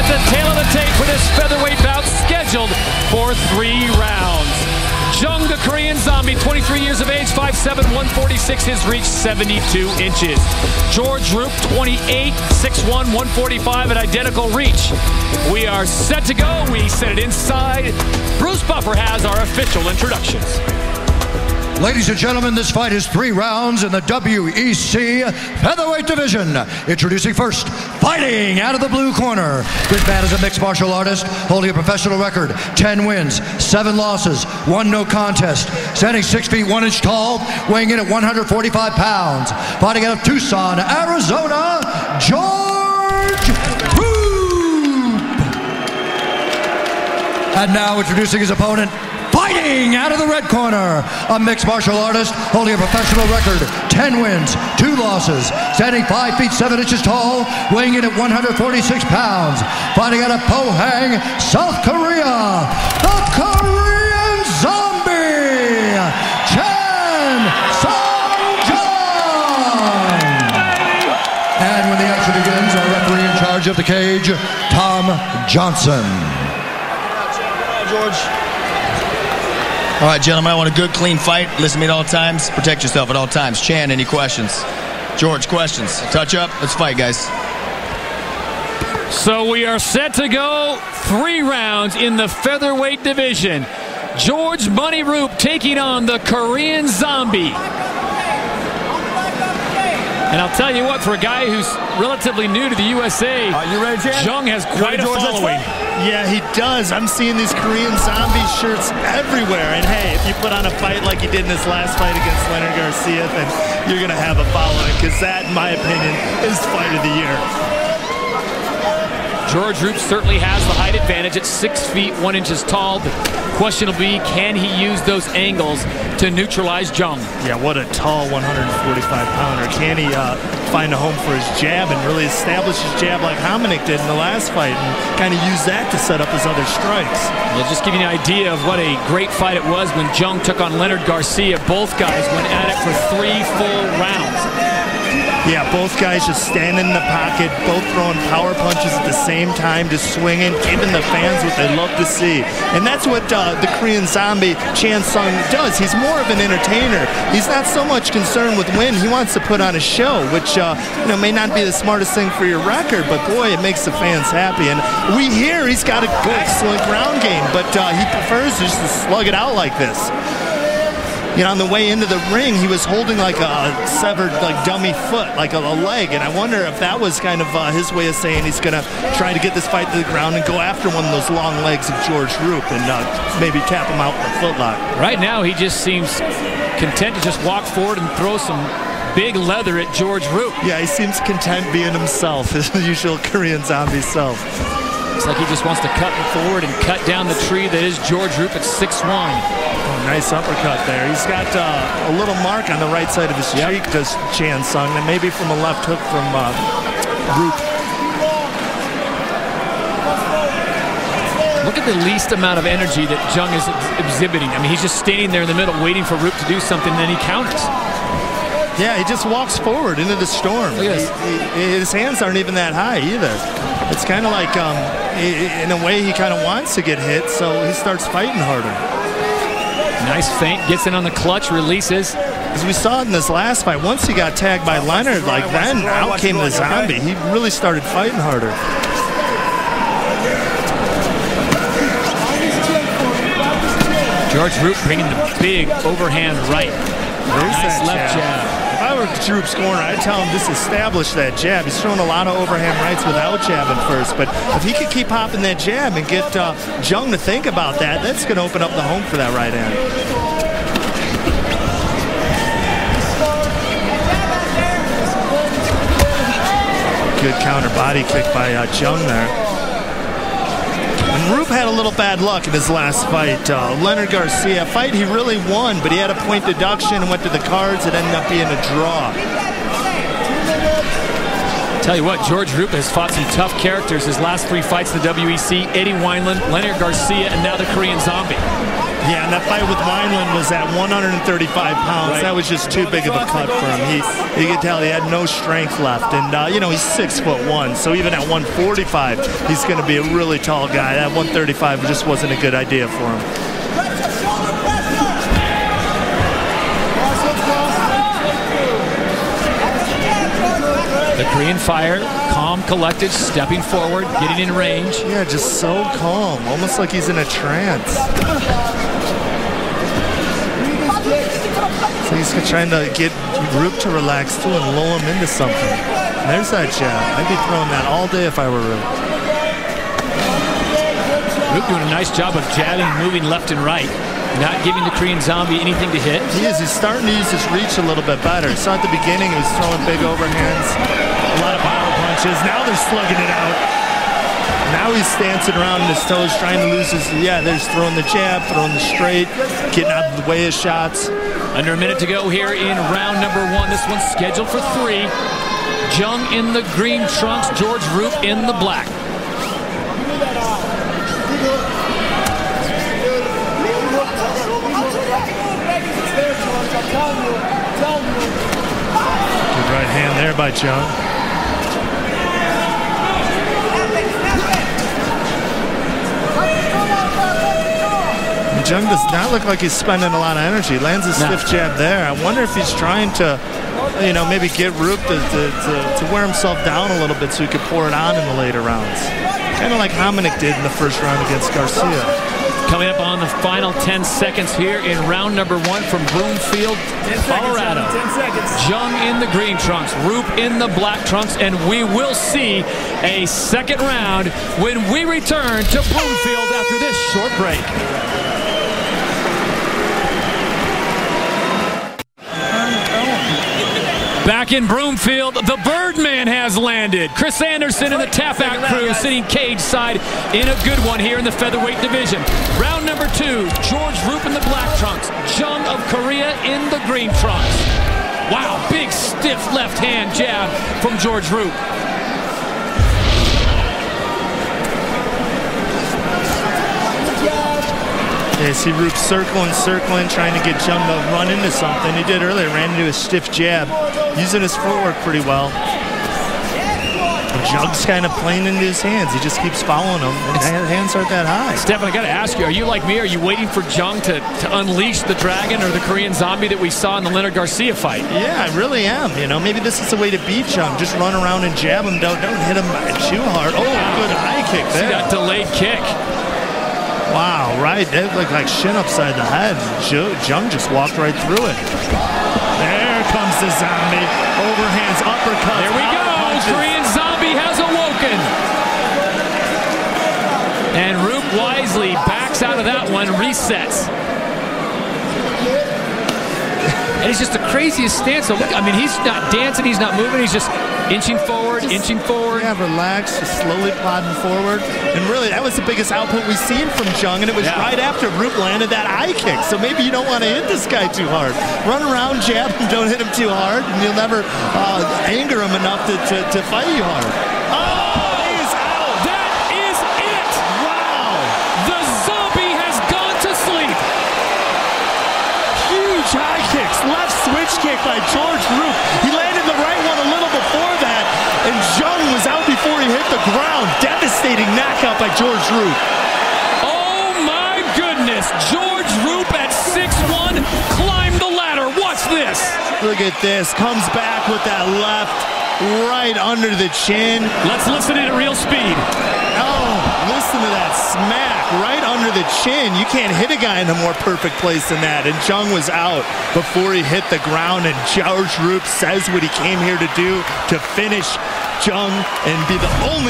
at the tale of the tape for this featherweight bout scheduled for three rounds. Jung, the Korean zombie, 23 years of age, 5'7", 146, his reach 72 inches. George Roop, 28, 6'1", 145 at identical reach. We are set to go. We set it inside. Bruce Buffer has our official introductions. Ladies and gentlemen, this fight is three rounds in the WEC featherweight division. Introducing first, fighting out of the blue corner. This man is a mixed martial artist, holding a professional record 10 wins, 7 losses, 1 no contest. Standing 6 feet 1 inch tall, weighing in at 145 pounds. Fighting out of Tucson, Arizona, George Roop. And now introducing his opponent, fighting out of the red corner, a mixed martial artist holding a professional record. 10 wins, 2 losses, standing 5 feet 7 inches tall, weighing in at 146 pounds, fighting out of Pohang, South Korea, the Korean Zombie, Chan Sung-jung. And when the action begins, our referee in charge of the cage, Tom Johnson. George. All right, gentlemen, I want a good, clean fight. Listen to me at all times. Protect yourself at all times. Chan, any questions? George, questions? Touch up. Let's fight, guys. So we are set to go three rounds in the featherweight division. George Money Roop taking on the Korean Zombie. And I'll tell you what, for a guy who's relatively new to the USA, Are you ready, Chan? Jung has quite a George, let's following. Yeah, he does. I'm seeing these Korean zombie shirts everywhere. And hey, if you put on a fight like he did in his last fight against Leonard Garcia, then you're going to have a following because that, in my opinion, is fight of the year. George Roop certainly has the height advantage at six feet one inches tall. The question will be, can he use those angles to neutralize Jung? Yeah, what a tall 145 pounder. Can he uh, find a home for his jab and really establish his jab like Hominick did in the last fight and kind of use that to set up his other strikes? Well, just give you an idea of what a great fight it was when Jung took on Leonard Garcia. Both guys went at it for three full rounds. Yeah, both guys just standing in the pocket, both throwing power punches at the same time, just swinging, giving the fans what they love to see. And that's what uh, the Korean zombie Chan Sung does. He's more of an entertainer. He's not so much concerned with win. He wants to put on a show, which uh, you know may not be the smartest thing for your record, but boy, it makes the fans happy. And we hear he's got a good, excellent ground game, but uh, he prefers just to slug it out like this. You know, on the way into the ring, he was holding like a severed, like dummy foot, like a, a leg, and I wonder if that was kind of uh, his way of saying he's going to try to get this fight to the ground and go after one of those long legs of George Roop and uh, maybe tap him out with a footlock. Right now, he just seems content to just walk forward and throw some big leather at George Roop. Yeah, he seems content being himself, his usual Korean zombie self. It's like he just wants to cut forward and cut down the tree that is George Roop at 6'1". Nice uppercut there. He's got uh, a little mark on the right side of his Yep. cheek, does Chan Sung, and maybe from a left hook from uh, Roop. Look at the least amount of energy that Jung is exhibiting. I mean, he's just standing there in the middle waiting for Roop to do something, and then he counters. Yeah, he just walks forward into the storm. Look. He- he- his hands aren't even that high either. It's kind of like, um, i- in a way, he kind of wants to get hit, so he starts fighting harder. Nice feint, gets in on the clutch, releases. As we saw in this last fight, once he got tagged by Leonard, like then out came the zombie. He really started fighting harder. George Roop bringing the big overhand right. There's Nice left jab. jab. If I were Droop's corner, I'd tell him just establish that jab. He's throwing a lot of overhand rights without jabbing first, but if he could keep hopping that jab and get uh, Jung to think about that, that's going to open up the home for that right hand. Good counter body kick by uh, Jung there. And Roop had a little bad luck in his last fight. Uh, Leonard Garcia, fight he really won, but he had a point deduction and went to the cards. It ended up being a draw. Tell you what, George Roop has fought some tough characters his last three fights in the WEC. Eddie Wineland, Leonard Garcia, and now the Korean Zombie. Yeah, and that fight with Wineland was at 135 pounds. Right. That was just too big of a cut for him. He, you could tell he had no strength left, and uh, you know he's six foot one, so even at 145, he's going to be a really tall guy. That 135 just wasn't a good idea for him. The Korean Fire, calm, collected, stepping forward, getting in range. Yeah, just so calm, almost like he's in a trance. So he's trying to get Roop to relax too and lull him into something. And there's that jab. I'd be throwing that all day if I were Roop. Roop doing a nice job of jabbing, moving left and right, not giving the Korean Zombie anything to hit. He is. He's starting to use his reach a little bit better. So at the beginning, he was throwing big overhands, a lot of power punches. Now they're slugging it out. Now he's dancing around on his toes, trying to lose his. Yeah, there's throwing the jab, throwing the straight, getting out of the way of shots. Under a minute to go here in round number one. This one's scheduled for three. Jung in the green trunks, George Roop in the black. Good right hand there by Jung. And Jung does not look like he's spending a lot of energy. Lands a stiff jab there. I wonder if he's trying to, you know, maybe get Roop to, to, to, to wear himself down a little bit so he could pour it on in the later rounds. Kind of like Hominick did in the first round against Garcia. Coming up on the final 10 seconds here in round number one from Broomfield, Colorado. Seconds, Jung in the green trunks, Roop in the black trunks, and we will see a second round when we return to Broomfield after this short break. Back in Broomfield, the Birdman has landed. Chris Andersen and the Tap Out crew sitting cage side in a good one here in the featherweight division. Round number two, George Roop in the black trunks, Jung of Korea in the green trunks. Wow, big stiff left hand jab from George Roop. You see Roop circling, circling, trying to get Jung to run into something. He did earlier, ran into a stiff jab, using his footwork pretty well. And Jung's kind of playing into his hands. He just keeps following him, and his hands aren't that high. Stephan, I got to ask you, are you like me? Are you waiting for Jung to, to unleash the dragon or the Korean zombie that we saw in the Leonard Garcia fight? Yeah, I really am. You know, maybe this is the way to beat Jung. Just run around and jab him. Don't, don't hit him too hard. Oh, good high kick See there. that delayed kick. Wow, right. That looked like shin upside the head. Jung just walked right through it. There comes the zombie. Overhands, uppercuts. There we go. punches. Korean zombie has awoken. And Roop wisely backs out of that one, resets. And he's just the craziest stance. So look, I mean, he's not dancing, he's not moving, he's just inching forward, inching forward. Yeah, relax, just slowly plodding forward. And really, that was the biggest output we've seen from Jung, and it was Yeah. right after Roop landed that high kick. So maybe you don't want to hit this guy too hard. Run around, jab him, don't hit him too hard, and you'll never uh, anger him enough to, to, to fight you hard. Oh, he's out! That is it. Wow! The zombie has gone to sleep. Huge high kicks. Left switch kick by George Roop. He landed the right one a little before that, and Jung was out before he hit the ground. Devastating knockout by George Roop. Oh my goodness. George Roop at 6'1 climbed the ladder. Watch this. Look at this. Comes back with that left right under the chin. Let's listen in at real speed. Oh, listen to that smack right under the chin. You can't hit a guy in a more perfect place than that. And Jung was out before he hit the ground. And George Roop says what he came here to do to finish Jung and be the only